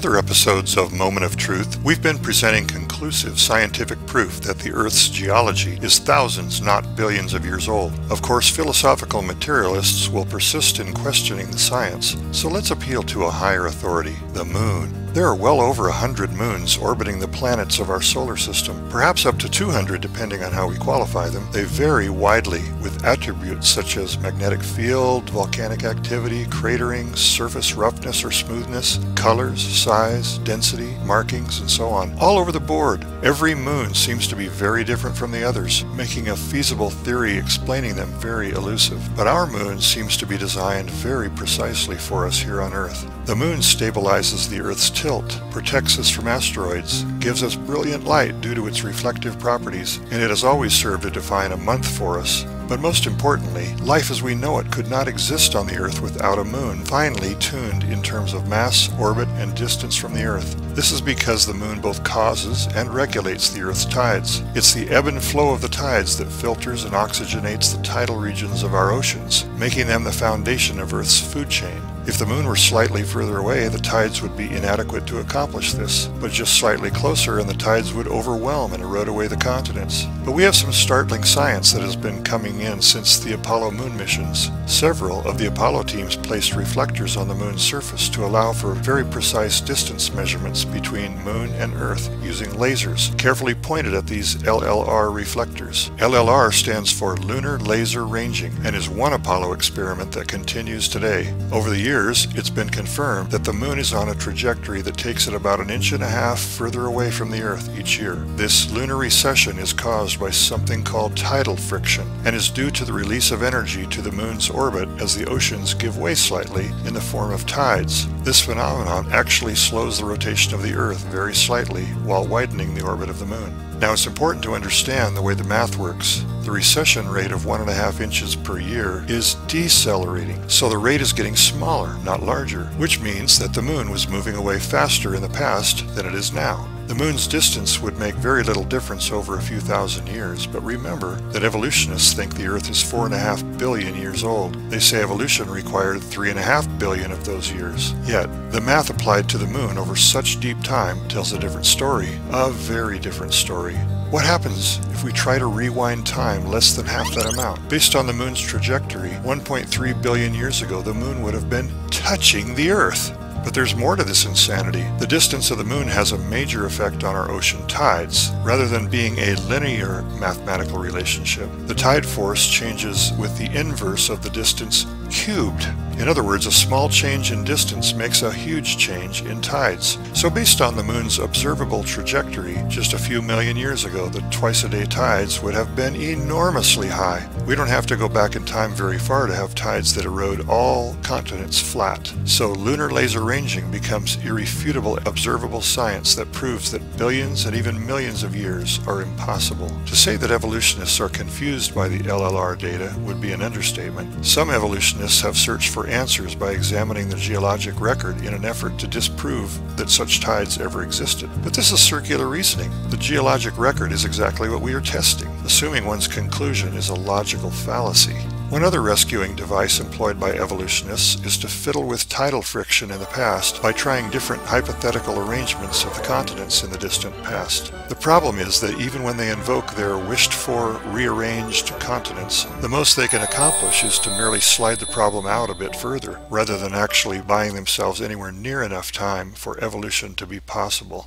other episodes of Moment of Truth, we've been presenting conclusive scientific proof that the Earth's geology is thousands, not billions of years old. Of course, philosophical materialists will persist in questioning the science, so let's appeal to a higher authority, the Moon. There are well over a hundred moons orbiting the planets of our solar system, perhaps up to 200 depending on how we qualify them. They vary widely with attributes such as magnetic field, volcanic activity, cratering, surface roughness or smoothness, colors, size, density, markings, and so on. All over the board, every moon seems to be very different from the others, making a feasible theory explaining them very elusive. But our moon seems to be designed very precisely for us here on Earth. The moon stabilizes the Earth's tilt, protects us from asteroids, gives us brilliant light due to its reflective properties, and it has always served to define a month for us. But most importantly, life as we know it could not exist on the Earth without a moon, finely tuned in terms of mass, orbit, and distance from the Earth. This is because the moon both causes and regulates the Earth's tides. It's the ebb and flow of the tides that filters and oxygenates the tidal regions of our oceans, making them the foundation of Earth's food chain. If the moon were slightly further away, the tides would be inadequate to accomplish this, but just slightly closer and the tides would overwhelm and erode away the continents. But we have some startling science that has been coming in since the Apollo moon missions. Several of the Apollo teams placed reflectors on the moon's surface to allow for very precise distance measurements between moon and Earth using lasers carefully pointed at these LLR reflectors. LLR stands for Lunar Laser Ranging and is one Apollo experiment that continues today. Over the years, years, it's been confirmed that the moon is on a trajectory that takes it about an inch and a half further away from the Earth each year. This lunar recession is caused by something called tidal friction and is due to the release of energy to the moon's orbit as the oceans give way slightly in the form of tides. This phenomenon actually slows the rotation of the Earth very slightly while widening the orbit of the moon. Now it's important to understand the way the math works. The recession rate of one and a half inches per year is decelerating, so the rate is getting smaller, not larger, which means that the moon was moving away faster in the past than it is now. The moon's distance would make very little difference over a few thousand years, but remember that evolutionists think the Earth is four and a half billion years old. They say evolution required three and a half billion of those years. Yet, the math applied to the moon over such deep time tells a different story, a very different story. What happens if we try to rewind time less than half that amount? Based on the moon's trajectory, 1.3 billion years ago, the moon would have been touching the Earth. But there's more to this insanity. The distance of the moon has a major effect on our ocean tides. Rather than being a linear mathematical relationship, the tide force changes with the inverse of the distance cubed. In other words, a small change in distance makes a huge change in tides. So based on the moon's observable trajectory, just a few million years ago, the twice-a-day tides would have been enormously high. We don't have to go back in time very far to have tides that erode all continents flat. So lunar laser ranging becomes irrefutable observable science that proves that billions and even millions of years are impossible. To say that evolutionists are confused by the LLR data would be an understatement. Some evolutionists have searched for answers by examining the geologic record in an effort to disprove that such tides ever existed. But this is circular reasoning. The geologic record is exactly what we are testing, assuming one's conclusion is a logical fallacy. One other rescuing device employed by evolutionists is to fiddle with tidal friction in the past by trying different hypothetical arrangements of the continents in the distant past. The problem is that even when they invoke their wished-for rearranged continents, the most they can accomplish is to merely slide the problem out a bit further, rather than actually buying themselves anywhere near enough time for evolution to be possible.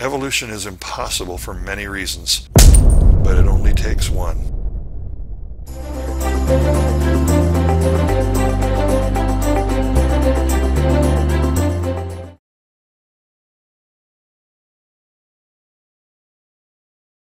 Evolution is impossible for many reasons, but it only takes one. Thank you.